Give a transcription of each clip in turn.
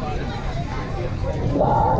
Thank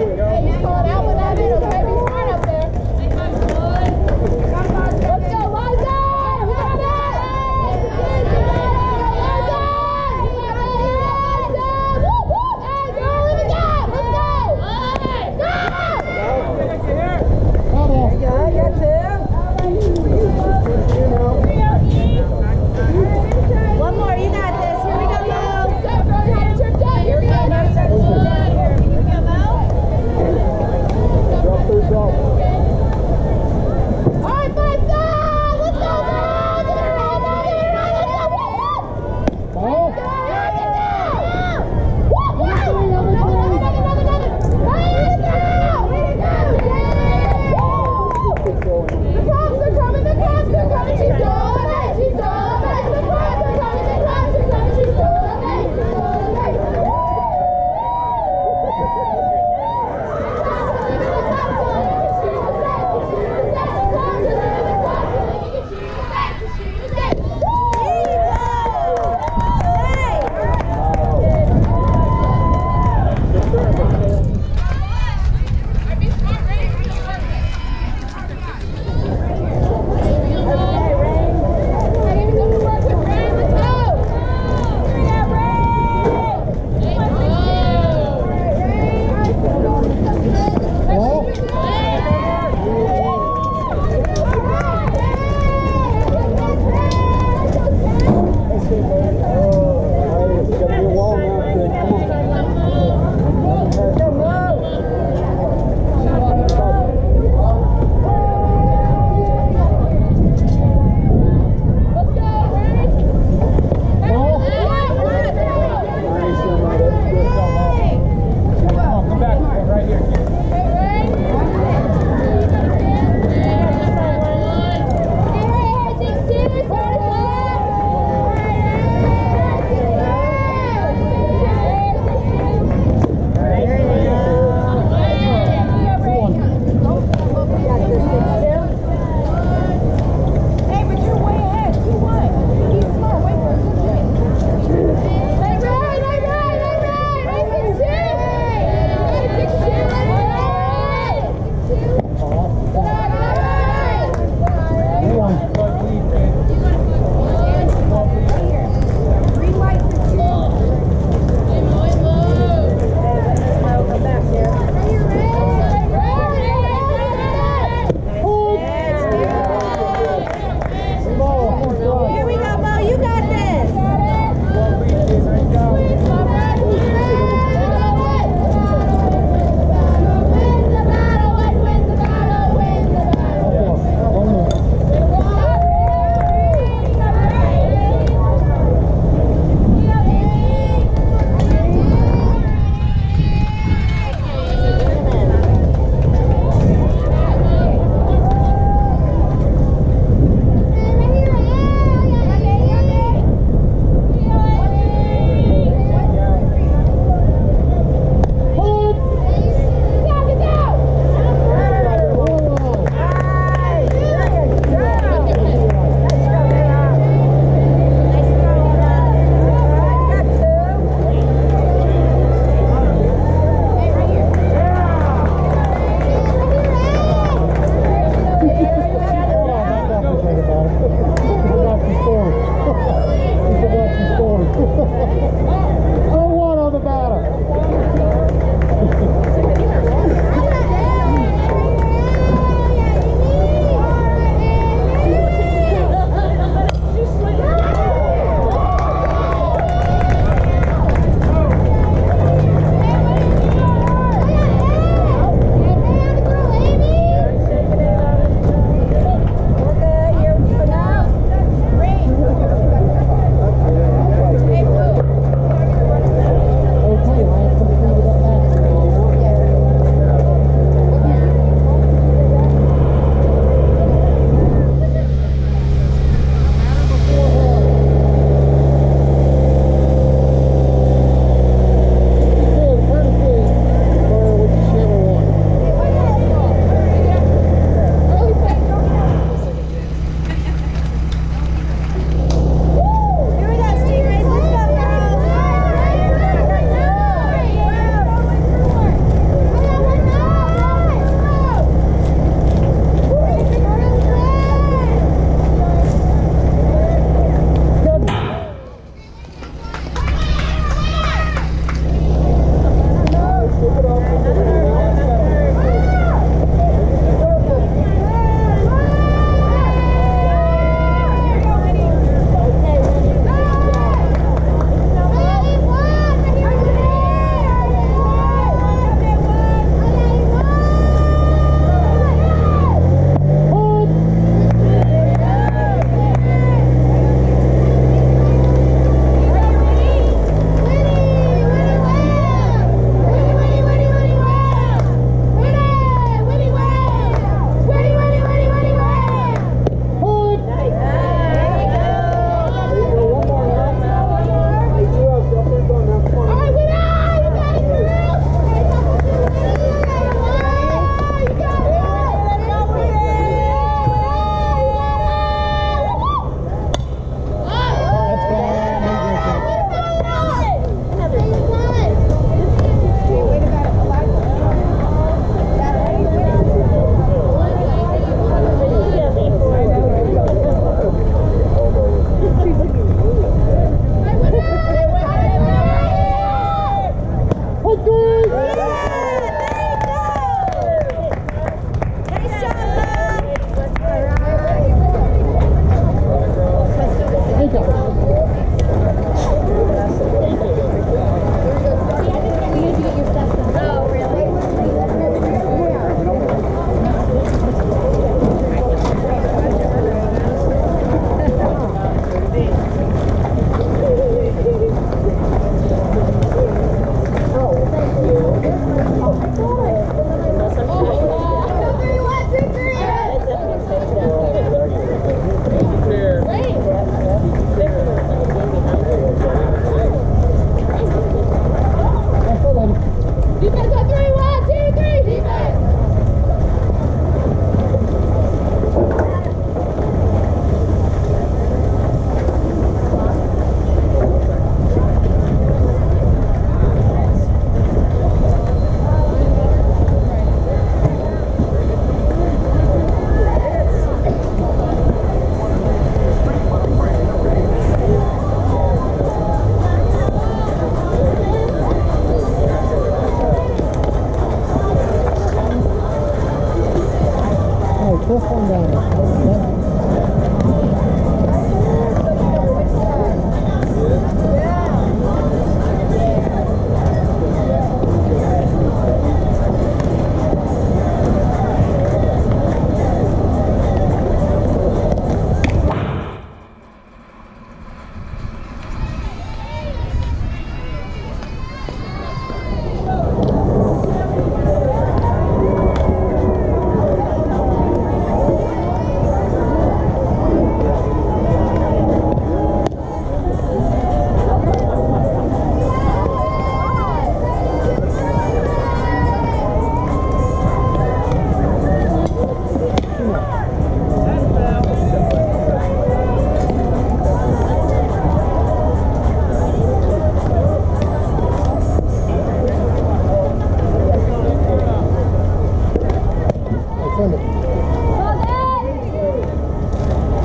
do it. 5本だよ